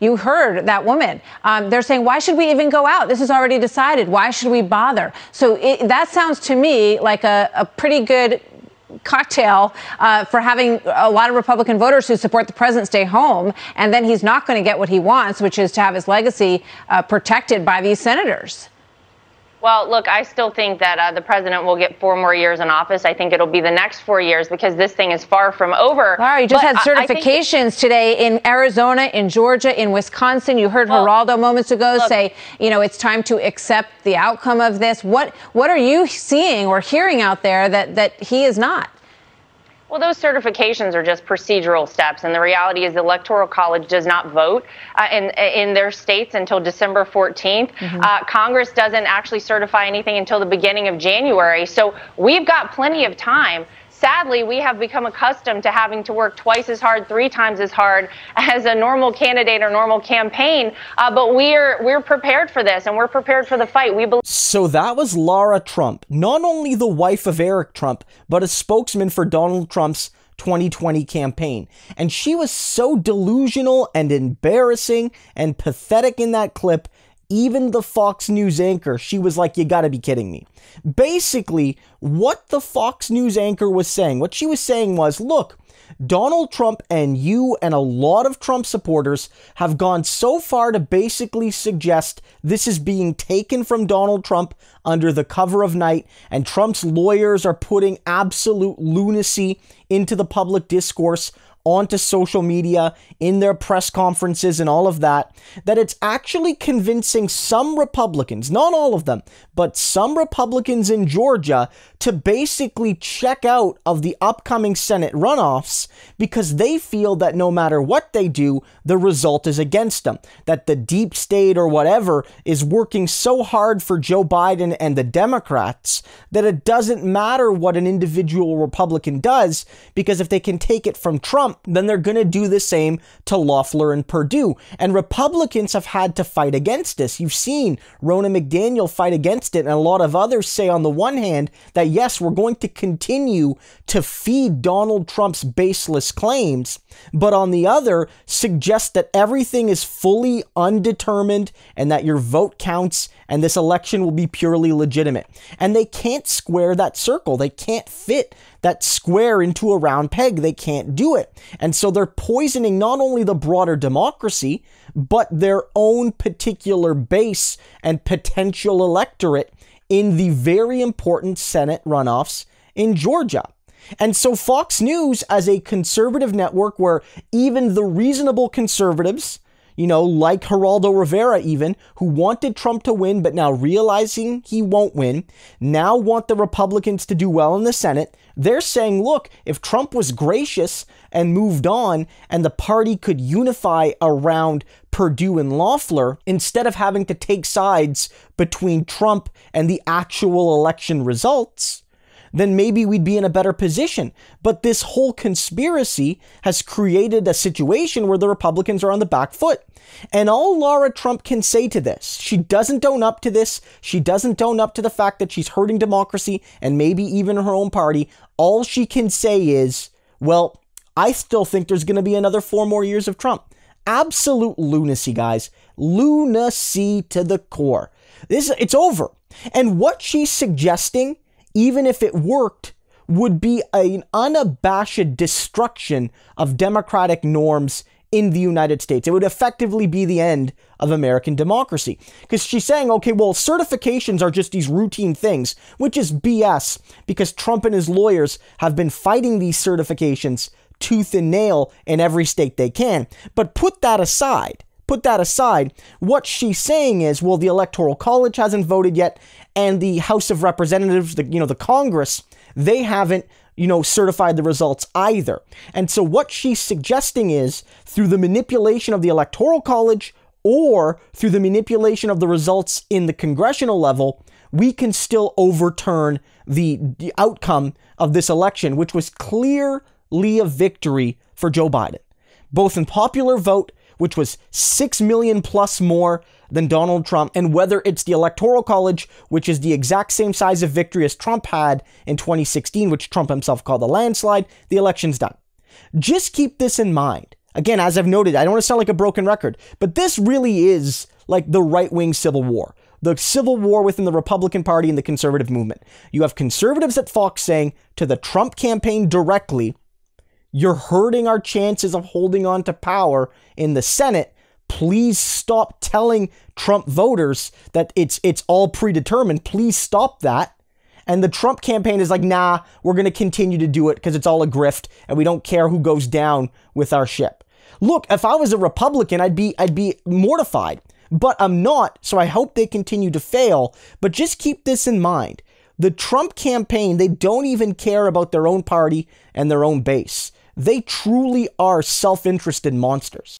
You heard that woman. Um, they're saying, why should we even go out? This is already decided. Why should we bother? So it, that sounds to me like a, a pretty good cocktail uh, for having a lot of Republican voters who support the president stay home, and then he's not going to get what he wants, which is to have his legacy uh, protected by these senators. Well, look, I still think that uh, the president will get four more years in office. I think it'll be the next four years because this thing is far from over. Lara, you just but had certifications today in Arizona, in Georgia, in Wisconsin. You heard well, Geraldo moments ago look, say, you know, it's time to accept the outcome of this. What what are you seeing or hearing out there that that he is not? Well, those certifications are just procedural steps, and the reality is the Electoral College does not vote uh, in in their states until December 14th. Mm-hmm. Uh, Congress doesn't actually certify anything until the beginning of January, so we've got plenty of time sadly, we have become accustomed to having to work twice as hard, three times as hard as a normal candidate or normal campaign. Uh, but we're we're prepared for this, and we're prepared for the fight. We believe. So that was Lara Trump, not only the wife of Eric Trump, but a spokesman for Donald Trump's 2020 campaign. And she was so delusional and embarrassing and pathetic in that clip even the Fox News anchor, she was like, You gotta be kidding me. Basically, what the Fox News anchor was saying, what she was saying was, Look, Donald Trump and you and a lot of Trump supporters have gone so far to basically suggest this is being taken from Donald Trump under the cover of night, and Trump's lawyers are putting absolute lunacy into the public discourse onto social media, in their press conferences, and all of that, that it's actually convincing some Republicans, not all of them, but some Republicans in Georgia to basically check out of the upcoming Senate runoffs because they feel that no matter what they do, the result is against them. That the deep state or whatever is working so hard for Joe Biden and the Democrats that it doesn't matter what an individual Republican does because if they can take it from Trump, then they're going to do the same to Loeffler and Perdue. And Republicans have had to fight against this. You've seen Ronna McDaniel fight against it, and a lot of others say, on the one hand, that yes, we're going to continue to feed Donald Trump's baseless claims, but on the other, suggest that everything is fully undetermined and that your vote counts and this election will be purely legitimate. And they can't square that circle. They can't fit that square into a round peg. They can't do it. And so they're poisoning not only the broader democracy, but their own particular base and potential electorate in the very important Senate runoffs in Georgia. And so Fox News, as a conservative network where even the reasonable conservatives, you know, like Geraldo Rivera, even, who wanted Trump to win, but now realizing he won't win, now want the Republicans to do well in the Senate. They're saying, look, if Trump was gracious and moved on, and the party could unify around Perdue and Loeffler, instead of having to take sides between Trump and the actual election results, then maybe we'd be in a better position. But this whole conspiracy has created a situation where the Republicans are on the back foot. And all Lara Trump can say to this, she doesn't own up to this. She doesn't own up to the fact that she's hurting democracy and maybe even her own party. All she can say is, well, I still think there's going to be another four more years of Trump. Absolute lunacy, guys. Lunacy to the core. This it's over. And what she's suggesting even if it worked, would be an unabashed destruction of democratic norms in the United States. It would effectively be the end of American democracy. Because she's saying, okay, well, certifications are just these routine things, which is BS, because Trump and his lawyers have been fighting these certifications tooth and nail in every state they can. But put that aside. Put that aside. What she's saying is, well, the Electoral College hasn't voted yet, and the House of Representatives, the you know the Congress, they haven't you know certified the results either. And so what she's suggesting is through the manipulation of the Electoral College or through the manipulation of the results in the congressional level, we can still overturn the, the outcome of this election, which was clearly a victory for Joe Biden, both in popular vote, which was 6 million plus more than Donald Trump, and whether it's the Electoral College, which is the exact same size of victory as Trump had in 2016, which Trump himself called a landslide, the election's done. Just keep this in mind. Again, as I've noted, I don't want to sound like a broken record, but this really is like the right wing civil war, the civil war within the Republican Party and the conservative movement. You have conservatives at Fox saying to the Trump campaign directly, you're hurting our chances of holding on to power in the Senate. Please stop telling Trump voters that it's it's all predetermined. Please stop that. And the Trump campaign is like, nah, we're going to continue to do it because it's all a grift and we don't care who goes down with our ship. Look, if I was a Republican, I'd be I'd be mortified, but I'm not, so I hope they continue to fail, but just keep this in mind. The Trump campaign, they don't even care about their own party and their own base. They truly are self-interested monsters.